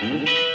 Mm-hmm.